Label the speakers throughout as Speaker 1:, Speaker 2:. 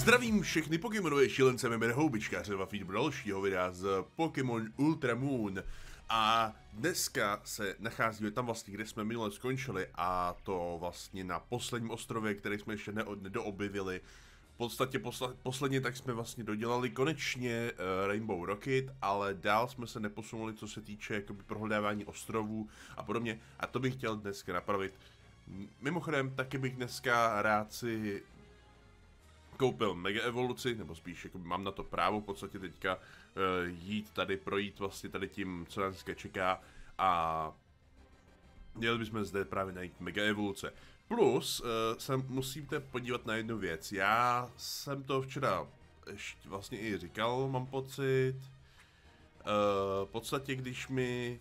Speaker 1: Zdravím všechny Pokémonové šílence, jmenuji Houbička, třeba feed dalšího videa z Pokémon Ultra Moon. A dneska se nacházíme tam vlastně, kde jsme minule skončili a to vlastně na posledním ostrově, který jsme ještě nedoobjevili. V podstatě posla, posledně tak jsme vlastně dodělali konečně uh, Rainbow Rocket, ale dál jsme se neposunuli, co se týče jakoby prohledávání ostrovů a podobně. A to bych chtěl dneska napravit. Mimochodem, taky bych dneska rád si koupil Mega Evoluci, nebo spíš jako mám na to právo v podstatě teďka uh, jít tady, projít vlastně tady tím, co nás čeká a měli bychom zde právě najít Mega Evoluce. Plus uh, se musíte podívat na jednu věc. Já jsem to včera ještě vlastně i říkal, mám pocit. Uh, v podstatě, když mi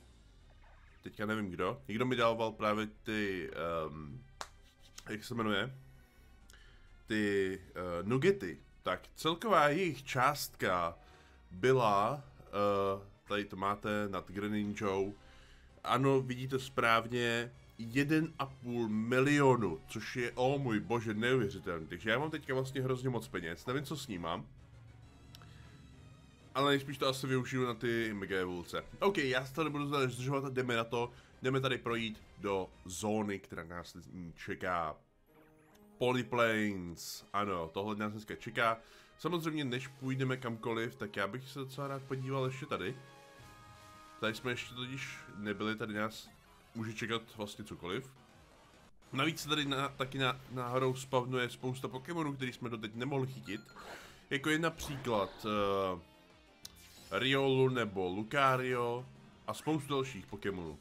Speaker 1: teďka nevím kdo, někdo mi dával právě ty, um, jak se jmenuje, ty uh, nugety, tak celková jejich částka byla, uh, tady to máte nad Greninjou, ano, vidíte správně, 1,5 milionu, což je, o oh můj bože, neuvěřitelný. Takže já mám teďka vlastně hrozně moc peněz, nevím, co s ním mám. Ale nejspíš to asi využiju na ty mega evoluce. OK, já se to nebudu zdržovat, jdeme na to. Jdeme tady projít do zóny, která nás čeká. Polyplanes, ano, tohle nás dneska čeká. Samozřejmě, než půjdeme kamkoliv, tak já bych se docela rád podíval ještě tady. Tady jsme ještě totiž nebyli, tady nás může čekat vlastně cokoliv. Navíc tady na, taky na, náhodou spavnuje spousta Pokémonů, který jsme doteď nemohli chytit. Jako je například uh, Riolu nebo Lucario a spoustu dalších Pokémonů,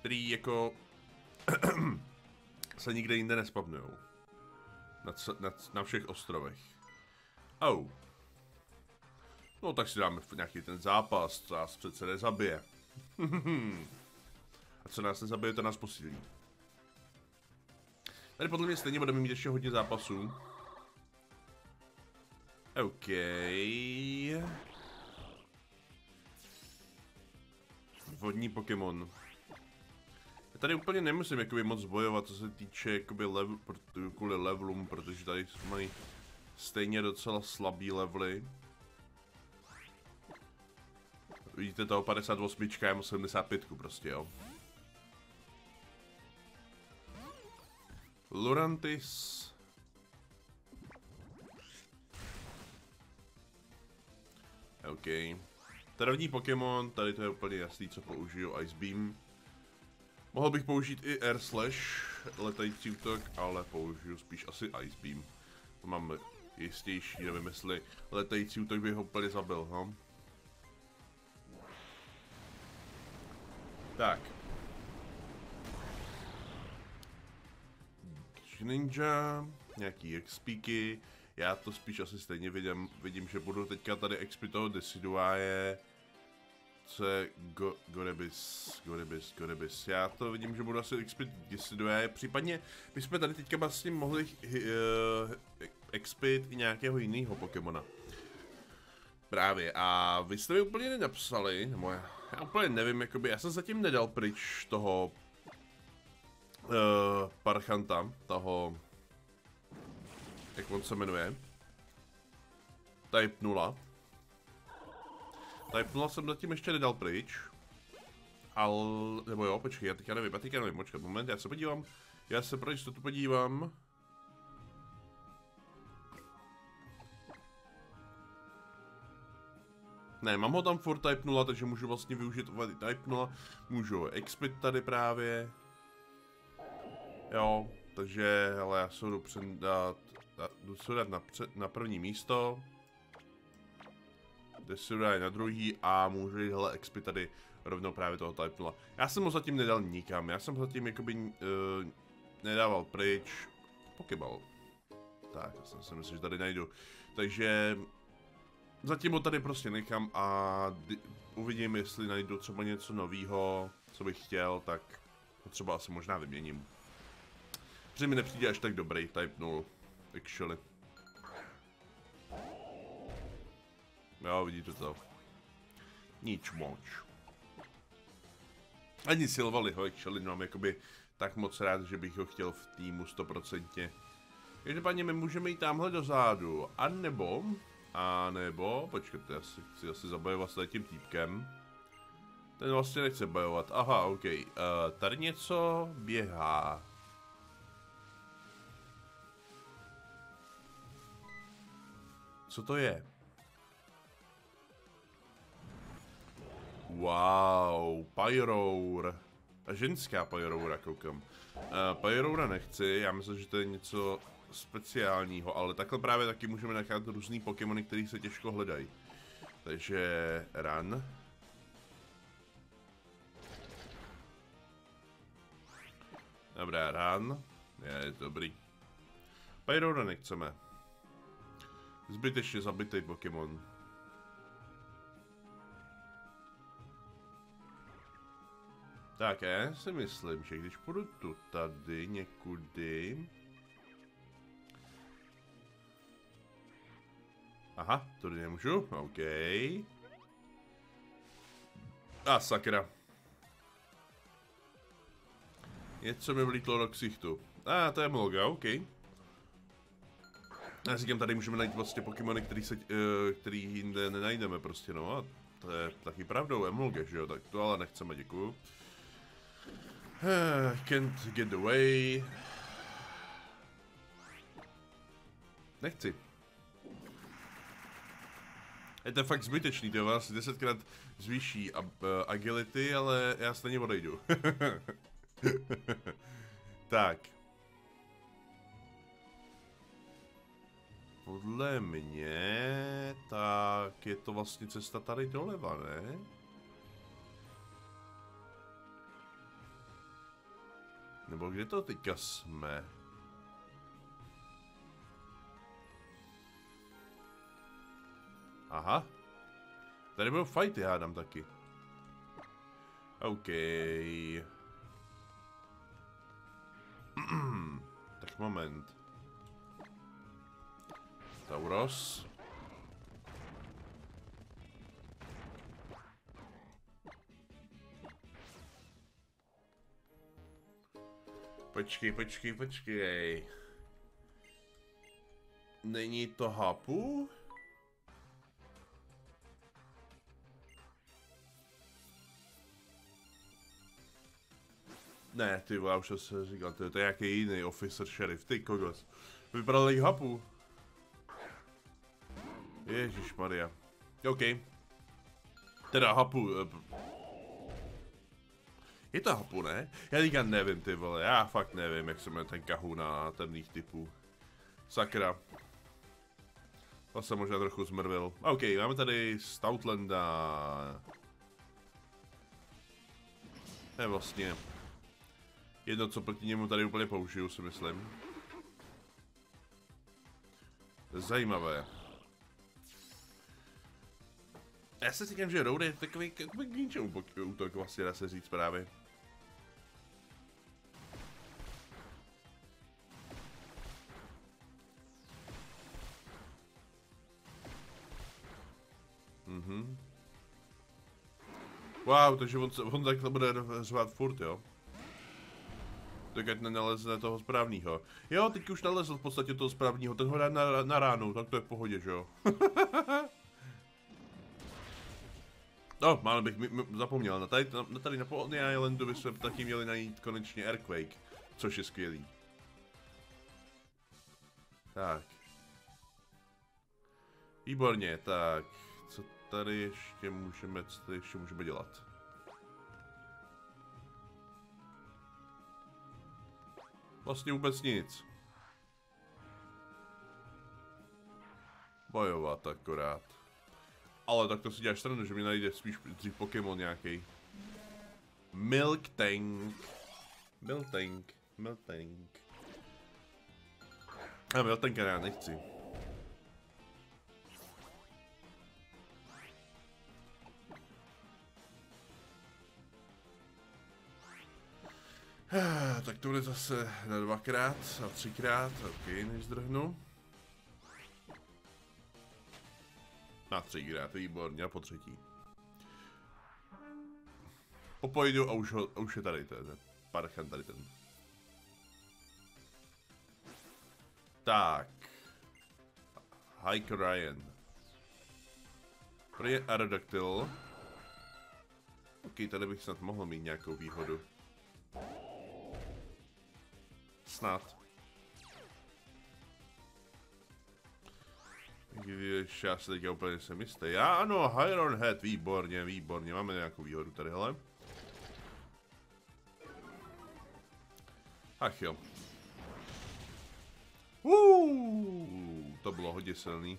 Speaker 1: který jako se nikde jinde nespavnujou. Na, na, na všech ostrovech. Oh. No tak si dáme nějaký ten zápas, co nás přece nezabije. A co nás nezabije, to nás posílí. Tady podle mě stejně budeme mít ještě hodně zápasů. OK. Vodní Pokémon. Tady úplně nemusím jakoby moc bojovat, co se týče jakoby level, kvůli levelům, protože tady mají stejně docela slabý levely. Vidíte toho 58, já mám 75 prostě, jo. Lurantis. OK. První Pokémon, tady to je úplně jasný, co použiju, Ice Beam. Mohl bych použít i Air Slash, letající útok, ale použiju spíš asi Ice Beam. To mám jistější, nevím jestli letající útok by ho úplně zabil, no. Tak. Ninja, nějaký XPky, já to spíš asi stejně vidím, vidím, že budu teďka tady XP toho Deciduaje, je go, Gorebis, Gorebis, Gorebis. Já to vidím, že budu asi expit Deciduaje, případně bychom tady teďka vlastně mohli uh, expit i nějakého jiného Pokémona. Právě, a vy jste mi úplně nenapsali, nebo já, já úplně nevím, jakoby, já jsem zatím nedal pryč toho uh, Parchanta, toho, jak on se jmenuje, Type 0. Type 0 jsem zatím ještě nedal pryč, ale, nebo jo, počkej, já teďka nevím, já teďka nevím, počkej, moment, já se podívám, já se pro jistotu podívám, Ne, mám ho tam furt Type 0, takže můžu vlastně využít vady Type 0. Můžu expit tady právě. Jo, takže, ale já se jdu předat, jdu se dát na, na první místo. Jde se na druhý a můžu jít hele expit tady rovnou právě toho Type 0. Já jsem ho zatím nedal nikam, já jsem ho zatím jakoby uh, nedával pryč. Pokeball. Tak, já jsem si myslím, že tady najdu. Takže Zatím ho tady prostě nechám a uvidím, jestli najdu třeba něco nového, co bych chtěl, tak to třeba asi možná vyměním. Protože mi nepřijde až tak dobrý Type 0, actually. Jo, vidíte to. Nič moc. Ani Silvaliho actually mám jakoby tak moc rád, že bych ho chtěl v týmu stoprocentně. Každopádně my můžeme jít tamhle dozadu, a nebo, a nebo, počkejte, já si chci asi zabojovat s tím týpkem. Ten vlastně nechce bojovat, aha, ok. Uh, tady něco běhá. Co to je? Wow, Pyrour. A ženská Pyroura, koukám. Uh, Pyroura nechci, já myslím, že to je něco speciálního, ale takhle právě taky můžeme nechat různý Pokémony, které se těžko hledají. Takže run. Dobrá, run. Je, dobrý. Pyroura nechceme. Zbytečně zabitý Pokémon. Tak já si myslím, že když půjdu tu tady někudy... Aha, tady nemůžu, OK. A sakra. Něco mi vlítlo do ksichtu. A, ah, to je Molga, OK. Já říkám, tady můžeme najít vlastně Pokémony, který, se, uh, který jinde nenajdeme prostě, no a to je taky pravdou, Emolga, že jo, tak to ale nechceme, děkuju. Uh, can't get away. Nechci. Je to fakt zbytečný, to vás desetkrát zvýší uh, agility, ale já stejně odejdu. tak. Podle mě, tak je to vlastně cesta tady doleva, ne? Nebo kde to teďka jsme? Aha. Tady budou fighty, hádám taky. OK. tak moment. Tauros. Počkej, počkej, počkej. Není to hapu? Ne, ty vole, už jsem říkal, to je, nějaký jiný officer sheriff, ty kogos. Vypadal jak hapu. Ježíš Maria. OK. Teda hapu. Je to hapu, ne? Já teďka nevím, ty vole, já fakt nevím, jak se jmenuje ten kahun na temných typů. Sakra. To jsem možná trochu zmrvil. OK, máme tady Stoutlanda. To je vlastně jedno, co proti němu tady úplně použiju, si myslím. Zajímavé. Já si říkám, že Road je takový k ničemu útok, vlastně dá se říct právě. Wow, takže on, on takhle bude řvát furt, jo? Tak nenalezne toho správného. Jo, teď už nalezl v podstatě toho správného, ten ho dá na, na ránu, tak to je v pohodě, že jo? No, málem bych zapomněl, na tady, na, tady na Pony Islandu bychom taky měli najít konečně Earthquake, což je skvělý. Tak. Výborně, tak. Co tady ještě můžeme, co tady ještě můžeme dělat? Vlastně vůbec nic. Bojovat akorát. Ale tak to si děláš stranu, že mi najde spíš dřív Pokémon nějaký. Milk Tank. Milk Tank. Milk Tank. A Milk Tank já nechci. Tak to bude zase na dvakrát a třikrát, ok, než zdrhnu. Na třikrát, výborně, a po třetí. Popojdu a už, ho, a už je tady ten, parchan tady ten. Tak. Hike Ryan. Prý je Aerodactyl. OK, tady bych snad mohl mít nějakou výhodu. Snad. Když já se teďka úplně jsem jistý. Já ano, Iron Head, výborně, výborně, máme nějakou výhodu tady, hele. Ach jo. Uuu, to bylo hodně silný.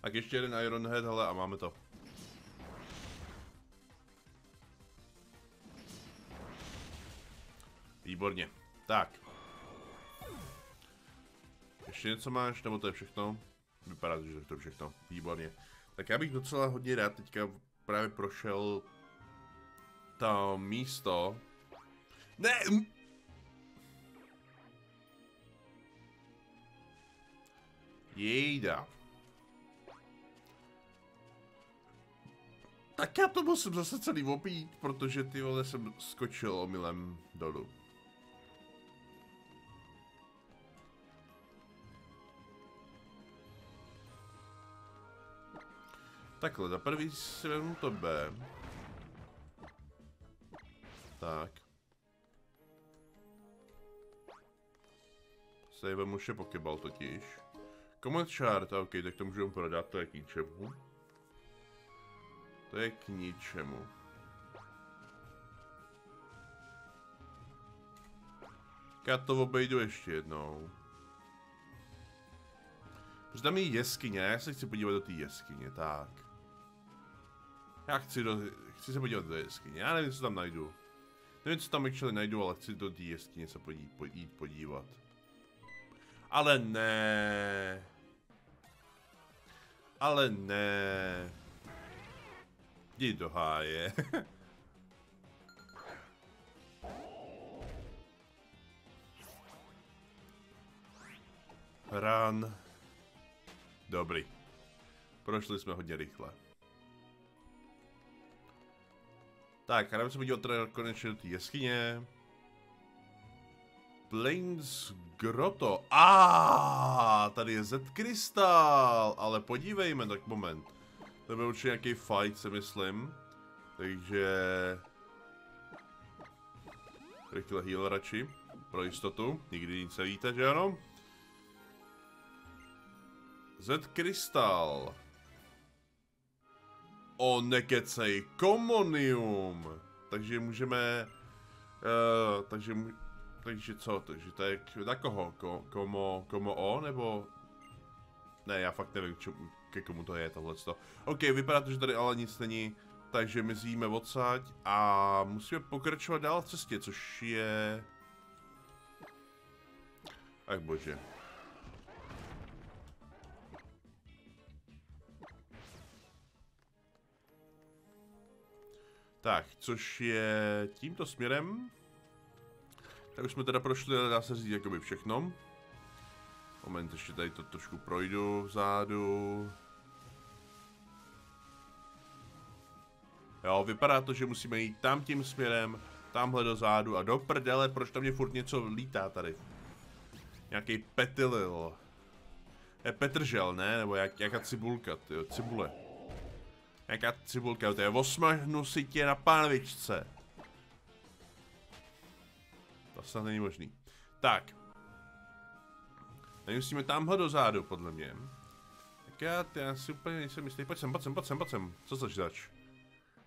Speaker 1: Tak ještě jeden Iron Head, hele, a máme to. Výborně. Tak. Ještě něco máš, nebo to je všechno? Vypadá, že to je všechno. Výborně. Tak já bych docela hodně rád teďka právě prošel to místo. Ne! Jejda. Tak já to musím zase celý opít, protože ty vole jsem skočil omylem dolů. Takhle, za prvý si vezmu to B. Tak. Se vemu vše pokybal totiž. Command chart, ok, tak to můžeme prodat, to je k ničemu. To je k ničemu. Já to obejdu ještě jednou. Protože tam je jeskyně, já se chci podívat do té jeskyně, tak. Já chci, do, chci se podívat do jeskyně, já nevím, co tam najdu. Nevím, co tam actually najdu, ale chci do té jeskyně se podí, jít podívat. Ale ne. Ale ne. Jdi do háje. Run. Dobrý. Prošli jsme hodně rychle. Tak, a jdeme se podívat teda konečně do té jeskyně. Plains Grotto. A ah, tady je Z krystal, ale podívejme, tak moment. To byl určitě nějaký fight, se myslím. Takže... Rychle heal radši, pro jistotu. Nikdy nic nevíte, že ano? Z krystal. O, nekecej, komonium. Takže můžeme... Uh, takže takže co, takže to je na koho? Ko, komo, komo O, nebo... Ne, já fakt nevím, čemu, ke komu to je tohleto. OK, vypadá to, že tady ale nic není, takže mizíme odsaď a musíme pokračovat dál v cestě, což je... Ach bože. Tak, což je tímto směrem. Tak už jsme teda prošli, dá se říct jakoby všechno. Moment, ještě tady to trošku projdu vzadu. Jo, vypadá to, že musíme jít tam tím směrem, tamhle do zádu a do prdele, proč tam mě furt něco lítá tady? Nějaký petilil. Je Petržel, ne? Nebo jak, jaká cibulka, tyjo, cibule. Jaká cibulka, to je osmažnu si tě na pánvičce. To snad není možný. Tak. Tady musíme tamhle dozadu, podle mě. Tak já, já si úplně nejsem jistý. Pojď sem, pojď sem, pojď sem, pojď sem. Co zač zač?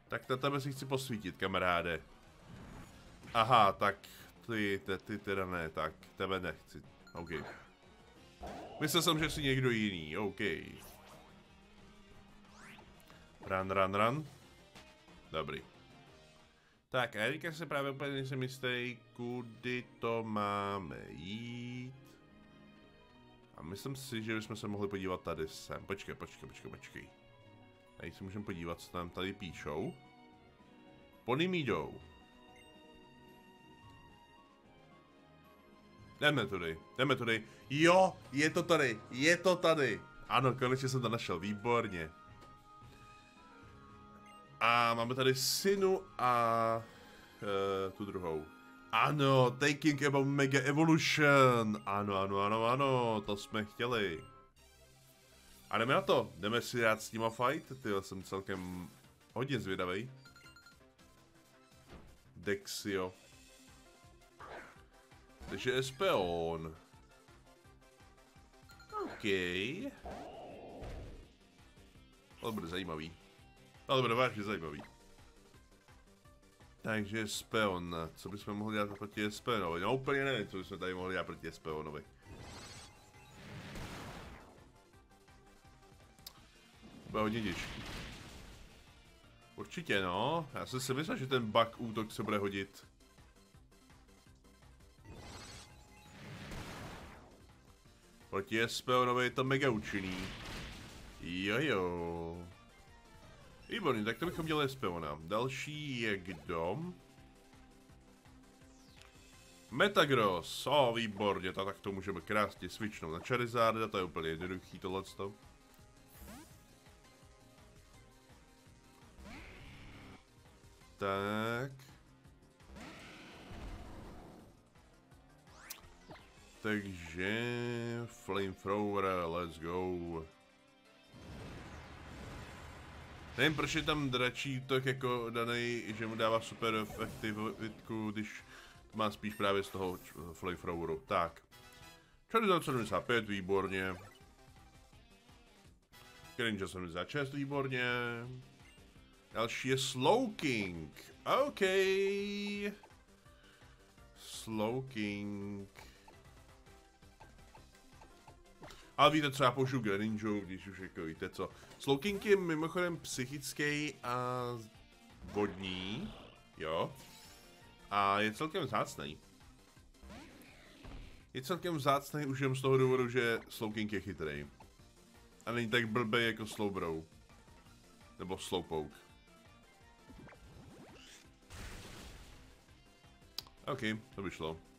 Speaker 1: Tak na tebe si chci posvítit, kamaráde. Aha, tak ty, ty, ty teda ne, tak tebe nechci. OK. Myslel jsem, že jsi někdo jiný, OK. Run, run, run. Dobrý. Tak, a já se právě úplně nejsem jistý, kudy to máme jít. A myslím si, že bychom se mohli podívat tady sem. Počkej, počkej, počkej, počkej. Tady si můžeme podívat, co tam tady píšou. Ponymídou. Jdeme tudy, jdeme tudy. Jo, je to tady, je to tady. Ano, konečně jsem to našel, výborně. A máme tady synu a uh, tu druhou. Ano, Thinking about Mega Evolution. Ano, ano, ano, ano, to jsme chtěli. A jdeme na to, jdeme si dát s nima fight, ty jsem celkem hodně zvědavý. Dexio. Takže Espeon. OK. To bude zajímavý. To bude vážně zajímavý. Takže Speon, co bychom mohli dělat proti Speonovi? No úplně nevím, co bychom tady mohli dělat proti Speonovi. Bude hodně těžký. Určitě no, já jsem si myslel, že ten bug útok se bude hodit. Proti Speonovi je to mega účinný. Jojo. Výborně, tak to bychom dělali Speona. Další je kdo? Metagross, o oh, výborně, tak to můžeme krásně switchnout na Charizarda, to je úplně jednoduchý tohleto. Tak. Takže Flamethrower, let's go. Nevím, proč je tam dračí tak jako daný, že mu dává super efektivitku, když má spíš právě z toho flamethroweru. Tak. Charizard 75, výborně. Greninja 76, výborně. Další je Slowking. OK. Slowking. Ale víte co, já použiju Greninju, když už jako víte co. Slowking je mimochodem psychický a vodní, jo. A je celkem vzácný. Je celkem vzácný už jen z toho důvodu, že Slowking je chytrý. A není tak blbý jako Slowbro. Nebo Slowpoke. OK, to by šlo.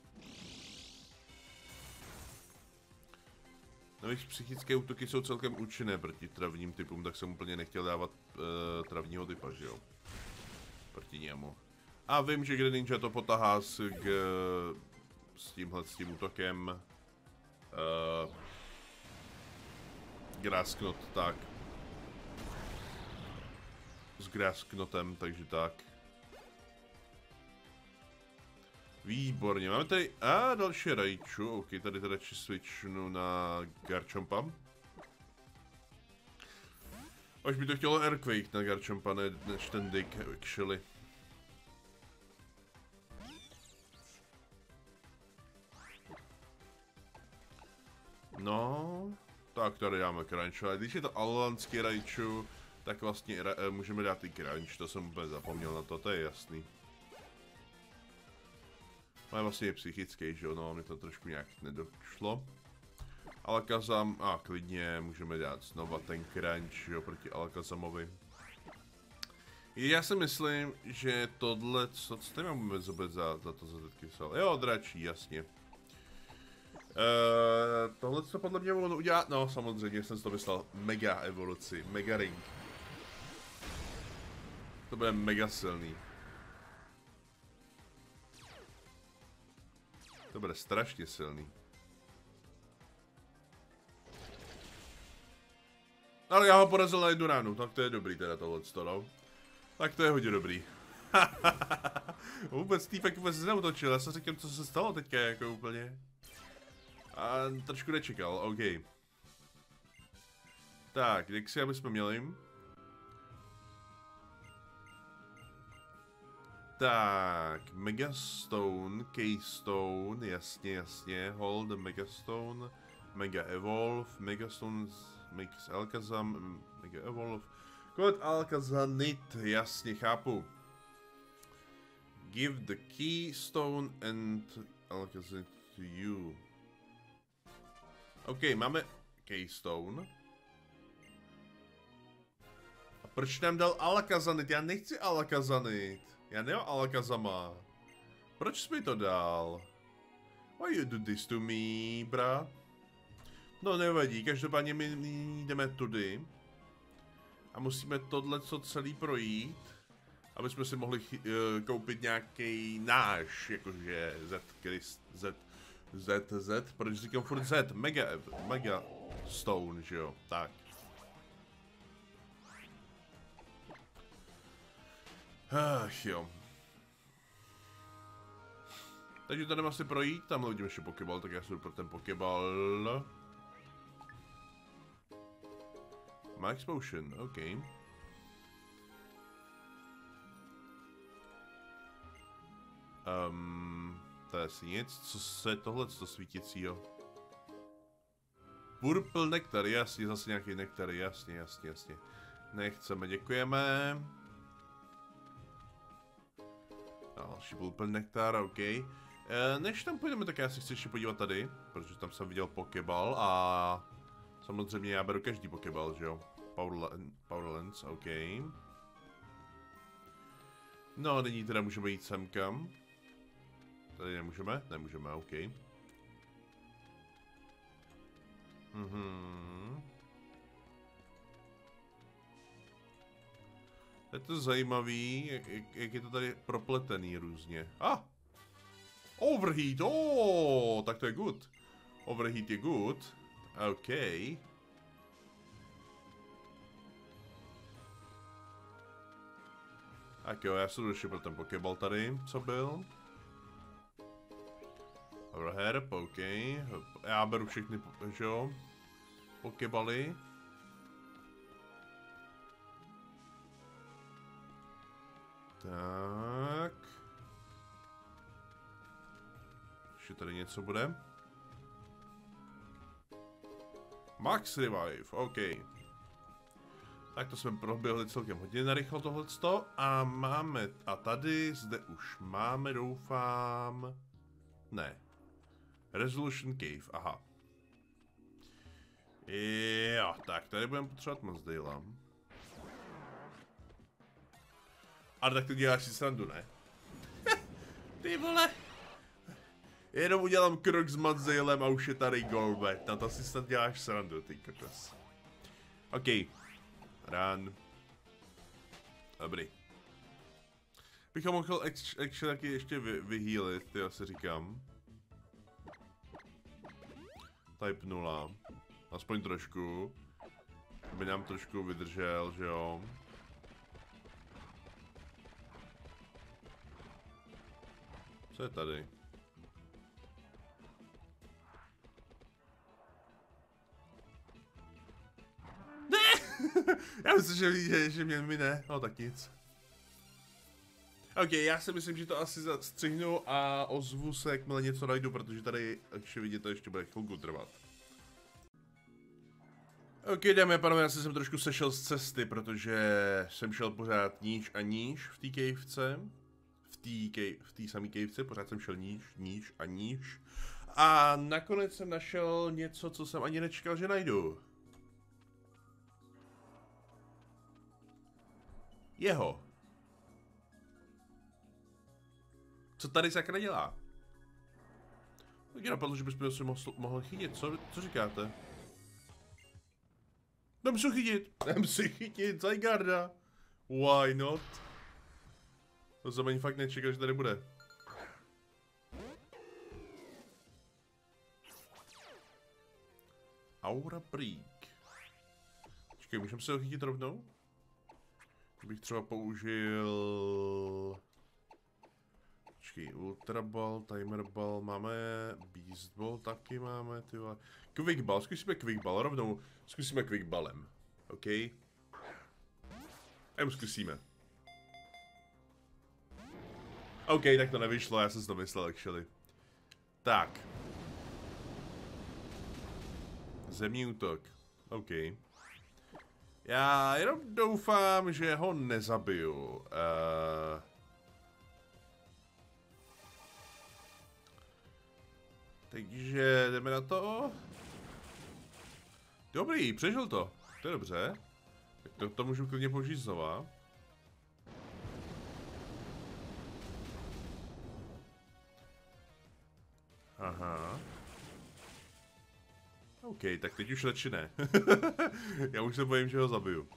Speaker 1: Navíc psychické útoky jsou celkem účinné proti travním typům, tak jsem úplně nechtěl dávat uh, travního typa, že jo? Proti němu. A vím, že Greninja to potahá s, g, s tímhle s tím útokem. Uh, Grasknot, tak. S Grasknotem, takže tak. Výborně, máme tady, a další Raichu, ok, tady teda switchnu na Garchompa. Až by to chtělo Airquake na Garchompa, ne, než ten Dick, actually. No, tak tady dáme Crunch, ale když je to Alolanský Raichu, tak vlastně e, můžeme dát i Crunch, to jsem úplně zapomněl na to, to je jasný. Ale vlastně je psychický, že jo, no, mi to trošku nějak nedošlo. Alakazam, a klidně, můžeme dát znova ten crunch, jo, proti Alakazamovi. Já si myslím, že tohle, co, co tady máme vůbec za, za to, co teď psal? Jo, dračí, jasně. Uh, tohle, co podle mě on udělat, no samozřejmě jsem si to myslel, mega evoluci, mega ring. To bude mega silný. To bude strašně silný. Ale já ho porazil na jednu ránu, tak to je dobrý teda tohle no. Tak to je hodně dobrý. vůbec týpek vůbec neutočil, já jsem říkal, co se stalo teďka jako úplně. A trošku nečekal, OK. Tak, Dixie, aby jsme měli. Tak, Megastone, Keystone, jasně, jasně, Hold, Megastone, Mega Evolve, Megastone makes Alakazam, Mega Evolve, Kod Alakazanit, jasně, chápu. Give the Keystone and Alakazanit to you. OK, máme Keystone. A proč nám dal Alakazanit? Já nechci Alakazanit. Já nemám Alakazama. Proč jsi mi to dal? Why you do this to me, bra? No nevadí, každopádně my jdeme tudy. A musíme tohle co celý projít. aby jsme si mohli uh, koupit nějaký náš, jakože Z, Christ, Z, Z, Z, proč říkám furt Z, Mega, Mega Stone, že jo, tak. Ach jo. Takže tady asi projít, tam vidím ještě pokeball, tak já jsem pro ten pokeball. Max Potion, OK. Um, to je asi nic. Co se tohle, co svítícího? Purple nektar, jasně, zase nějaký nektar, jasně, jasně, jasně. Nechceme, děkujeme. Další purple nektar, OK. E, než tam půjdeme, tak já si chci ještě podívat tady, protože tam jsem viděl pokeball a samozřejmě já beru každý pokeball, že jo. Power, Power Lens, OK. No, nyní teda můžeme jít sem kam. Tady nemůžeme? Nemůžeme, OK. Mhm. Je to zajímavý, jak, jak, je to tady propletený různě. A! Ah! Overheat, oh, tak to je good. Overheat je good. OK. Tak jo, já se jdu pro ten pokeball tady, co byl. Herb, OK. Já beru všechny, že jo? Pokebaly. Tak. Ještě tady něco bude. Max Revive, OK. Tak to jsme proběhli celkem hodně narychlo tohleto. A máme, a tady, zde už máme, doufám... Ne. Resolution Cave, aha. Jo, tak tady budeme potřebovat moc Dale. A tak to děláš si srandu, ne? Ty vole! Jenom udělám krok s Madzejlem a už je tady Golbet. Na to si snad děláš srandu, ty kokos. OK. Run. Dobrý. Bychom mohl actually taky ještě vy, vyhýlit, já si říkám. Type 0. Aspoň trošku. Aby nám trošku vydržel, že jo. Je tady? já myslím, že, že, že mě mine, no tak nic. Ok, já si myslím, že to asi zastřihnu a ozvu se, jakmile něco najdu, protože tady, jak vidět, to ještě bude chvilku trvat. Ok, dámy a pánové, já jsem trošku sešel z cesty, protože jsem šel pořád níž a níž v té kejvce. V té samé kejvce, pořád jsem šel níž, níž a níž. A nakonec jsem našel něco, co jsem ani nečekal, že najdu. Jeho. Co tady sakra dělá? Tak napadlo, že bychom mohl, mohl chytit, co, co říkáte? Jdem si chytit, jdem si chytit, Zygarda. Why not? To jsem ani fakt nečekal, že tady bude. Aura Break. Počkej, můžeme se ho chytit rovnou? Bych třeba použil... Počkej, Ultra Ball, Timer Ball, máme Beast Ball taky máme, ty vole. Quick Ball, zkusíme Quick Ball, rovnou zkusíme Quick Ballem, OK? Jem zkusíme. OK, tak to nevyšlo, já jsem si to myslel actually. Tak. Zemní útok. OK. Já jenom doufám, že ho nezabiju. Uh... Takže jdeme na to. Dobrý, přežil to. To je dobře. Tak to, to můžu klidně použít znova. Aha. OK, tak teď už radši ne. Já už se bojím, že ho zabiju.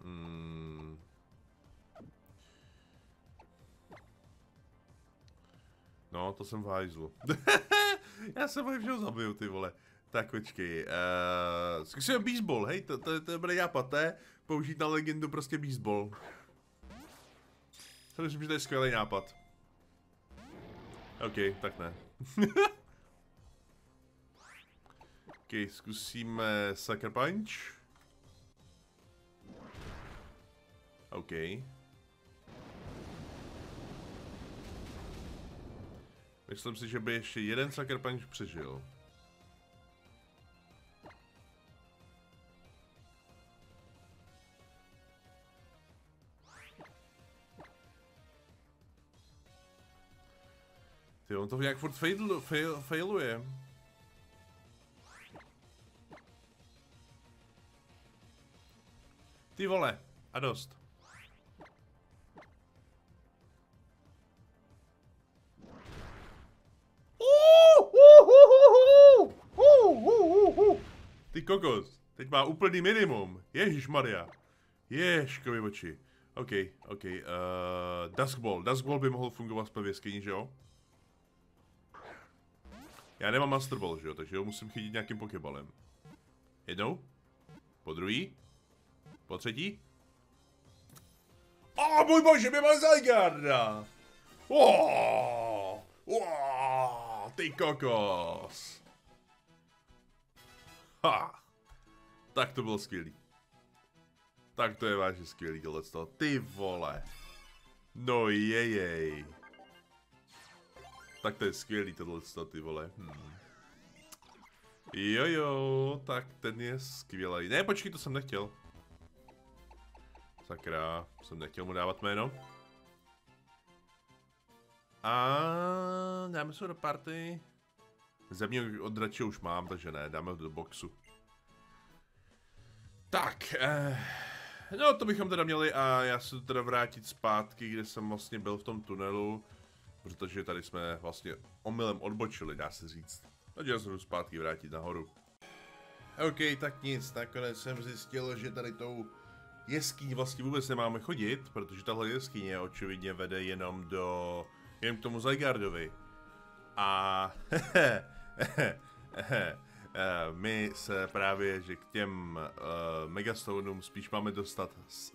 Speaker 1: Hmm. No, to jsem v hajzlu. Já se bojím, že ho zabiju, ty vole. Tak počkej, uh, zkusíme baseball, hej, to, to, to je dobrý nápad, ne? Použít na legendu prostě baseball. Myslím, že to je skvělý nápad. OK, tak ne. OK, zkusíme Sucker Punch. OK. Myslím si, že by ještě jeden Sucker Punch přežil. Ty, on to nějak furt fail, fail, failuje. Ty vole, a dost. Ty kokos, teď má úplný minimum. Ježíš Maria. Ježkovi oči. OK, OK. Uh, Duskball. Duskball by mohl fungovat v jeskyni, že jo? Já nemám Master Ball, že jo, takže ho musím chytit nějakým pokebalem. Jednou. Po druhý. Po třetí. A oh, můj bože, mě má Zygarda! Oh, oh, ty kokos! Ha! Tak to bylo skvělý. Tak to je vážně skvělý tohleto. Ty vole. No jejej. Tak to je skvělý tohle, ty vole. Hmm. Jo jo, tak ten je skvělý. Ne, počkej, to jsem nechtěl. Sakra, jsem nechtěl mu dávat jméno. A dáme se do party. Země od už mám, takže ne, dáme ho do boxu. Tak, eh, no to bychom teda měli a já se teda vrátit zpátky, kde jsem vlastně byl v tom tunelu. Protože tady jsme vlastně omylem odbočili, dá se říct. Takže já se jdu zpátky vrátit nahoru. OK, tak nic, nakonec jsem zjistil, že tady tou jeskyní vlastně vůbec nemáme chodit, protože tahle jeskyně očividně vede jenom do, jenom k tomu Zygardovi. A my se právě, že k těm uh, Megastonům spíš máme dostat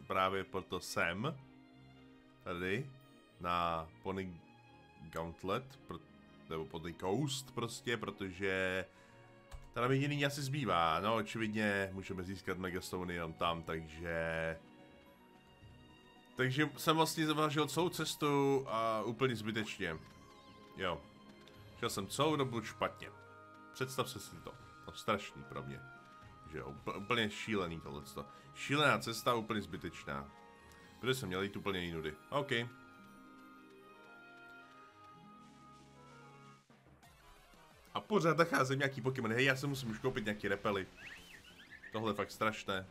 Speaker 1: právě proto sem, tady, na Pony Gauntlet, nebo Pony Coast prostě, protože ta nám jediný asi zbývá, no očividně můžeme získat Megastony jenom tam, takže... Takže jsem vlastně zavažil celou cestu a úplně zbytečně. Jo. Šel jsem celou dobu špatně. Představ se si to. To strašný pro mě. Že jo, úplně šílený tohleto. Šílená cesta, úplně zbytečná. Protože jsem měl jít úplně jinudy. OK. A pořád nacházím nějaký Pokémon. Hej, já se musím už koupit nějaký repely. Tohle je fakt strašné.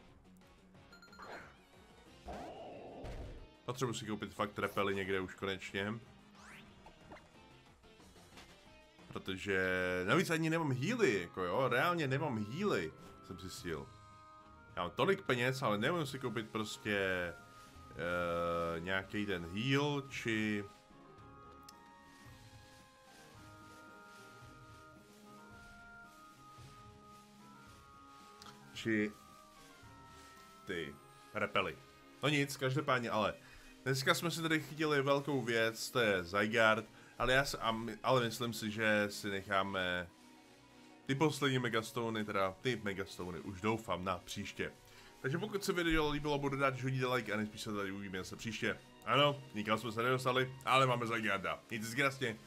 Speaker 1: Potřebuji si koupit fakt repely někde už konečně. Protože navíc ani nemám healy, jako jo, reálně nemám healy, jsem zjistil. Já mám tolik peněz, ale nemůžu si koupit prostě uh, nějaký ten heal, či či ty repely. No nic, každopádně, ale dneska jsme si tady chytili velkou věc, to je Zygarde, ale, já se, ale myslím si, že si necháme ty poslední megastony, teda ty megastony, už doufám na příště. Takže pokud se video líbilo, budu že hodíte like a nejspíš se tady uvidíme se příště. Ano, nikam jsme se nedostali, ale máme Zygarda. Mějte se krásně,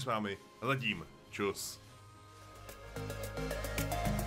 Speaker 1: s vámi, zatím, čus. thank you